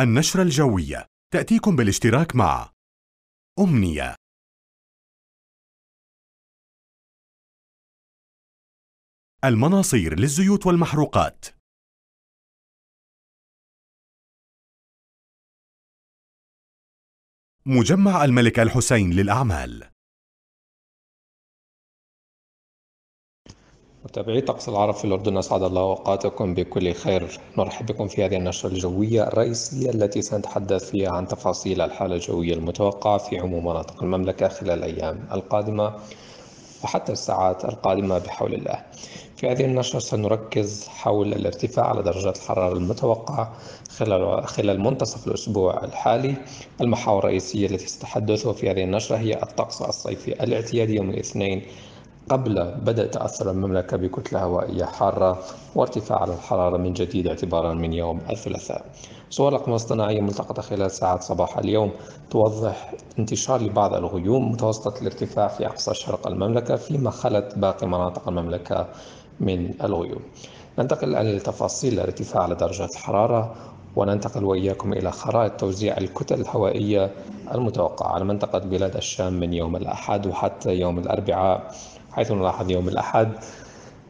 النشرة الجوية. تأتيكم بالاشتراك مع أمنية. المناصير للزيوت والمحروقات. مجمع الملك الحسين للأعمال. متابعي طقس العرب في الأردن أسعد الله أوقاتكم بكل خير. نرحب بكم في هذه النشرة الجوية الرئيسية التي سنتحدث فيها عن تفاصيل الحالة الجوية المتوقعة في عموم مناطق المملكة خلال الأيام القادمة وحتى الساعات القادمة بحول الله. في هذه النشرة سنركز حول الارتفاع على درجات الحرارة المتوقعة خلال خلال منتصف الأسبوع الحالي. المحاور الرئيسية التي ستحدث في هذه النشرة هي الطقس الصيفي الاعتيادي يوم الاثنين قبل بدء تأثر المملكة بكتلة هوائية حارة وارتفاع الحرارة من جديد اعتبارا من يوم الثلاثاء. صور الأقمار الصناعية ملتقطة خلال ساعات صباح اليوم توضح انتشار لبعض الغيوم متوسطة الارتفاع في أقصى شرق المملكة فيما خلت باقي مناطق المملكة من الغيوم. ننتقل الآن لتفاصيل الارتفاع على درجات الحرارة وننتقل وإياكم إلى خرائط توزيع الكتل الهوائية المتوقعة على منطقة بلاد الشام من يوم الأحد وحتى يوم الأربعاء. حيث نلاحظ يوم الأحد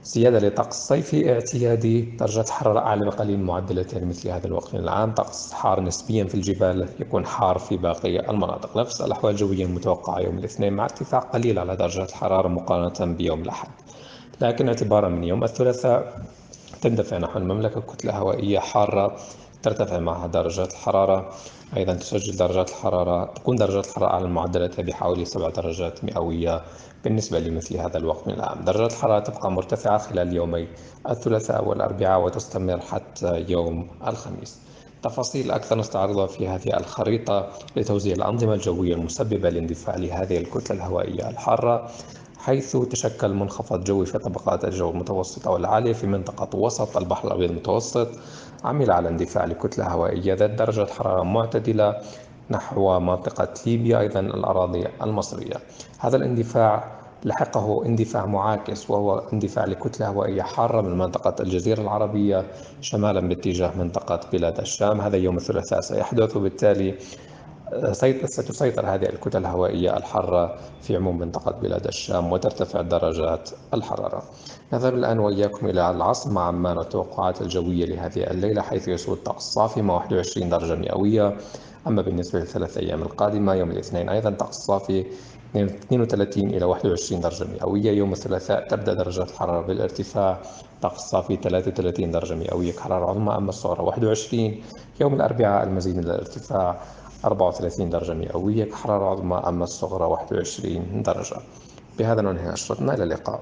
زيادة لطقس صيفي اعتيادي درجة حرارة أعلى بقليل معدلتين مثل هذا الوقت من العام. طقس حار نسبيا في الجبال يكون حار في باقي المناطق. نفس الأحوال الجوية المتوقعة يوم الاثنين مع ارتفاع قليل على درجة الحرارة مقارنة بيوم الأحد. لكن اعتبارا من يوم الثلاثاء تندفع نحو المملكة كتلة هوائية حارة ترتفع معها درجات الحرارة. أيضا تسجل درجات الحرارة تكون درجات الحرارة على المعدلات بحوالي 7 درجات مئوية بالنسبة لمثل هذا الوقت من العام. درجات الحرارة تبقى مرتفعة خلال يومي الثلاثاء والأربعاء وتستمر حتى يوم الخميس. تفاصيل أكثر نستعرضها في هذه الخريطة لتوزيع الأنظمة الجوية المسببة لاندفاع لهذه الكتلة الهوائية الحارة. حيث تشكل منخفض جوي في طبقات الجو المتوسطة والعالية في منطقة وسط البحر الأبيض المتوسط عمل على اندفاع لكتلة هوائية ذات درجة حرارة معتدلة نحو منطقة ليبيا أيضا الأراضي المصرية. هذا الاندفاع لحقه اندفاع معاكس وهو اندفاع لكتلة هوائية حارة من منطقة الجزيرة العربية شمالا باتجاه منطقة بلاد الشام. هذا يوم الثلاثاء سيحدث وبالتالي ستسيطر هذه الكتل الهوائية الحارة في عموم منطقة بلاد الشام وترتفع درجات الحرارة. نذهب الآن وإياكم إلى العاصمة عمان والتوقعات الجوية لهذه الليلة حيث يسود طقس صافي مع 21 درجة مئوية. أما بالنسبة للثلاث أيام القادمة يوم الاثنين أيضا طقس صافي 32 إلى 21 درجة مئوية. يوم الثلاثاء تبدأ درجات الحرارة بالارتفاع طقس صافي 33 درجة مئوية. كحرارة عظمى أما الصغرى 21 يوم الأربعاء المزيد من الارتفاع 34 درجة مئوية كحرارة عظمى أما الصغرى 21 درجة. بهذا ننهي نشرتنا إلى اللقاء.